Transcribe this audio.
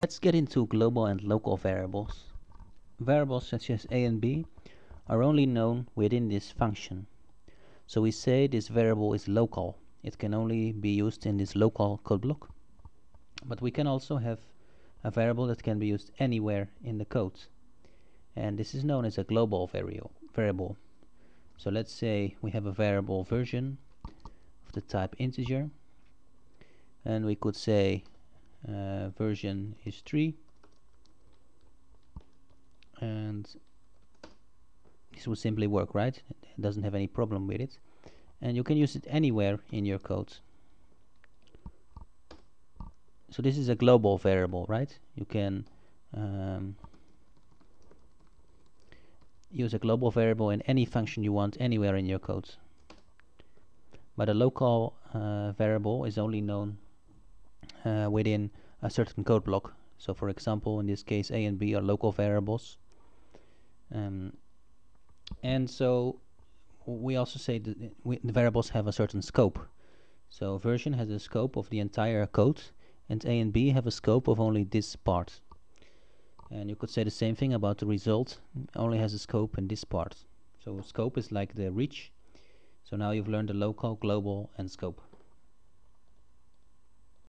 Let's get into global and local variables. Variables such as a and b are only known within this function. So we say this variable is local. It can only be used in this local code block. But we can also have a variable that can be used anywhere in the code. And this is known as a global variable. So let's say we have a variable version of the type integer. And we could say uh, version is 3 and this will simply work right? It doesn't have any problem with it. And you can use it anywhere in your code. So this is a global variable right? You can um, use a global variable in any function you want anywhere in your code. But a local uh, variable is only known within a certain code block. So for example, in this case, a and b are local variables. Um, and so we also say that we, the variables have a certain scope. So version has a scope of the entire code, and a and b have a scope of only this part. And you could say the same thing about the result, only has a scope in this part. So scope is like the reach. So now you've learned the local, global, and scope.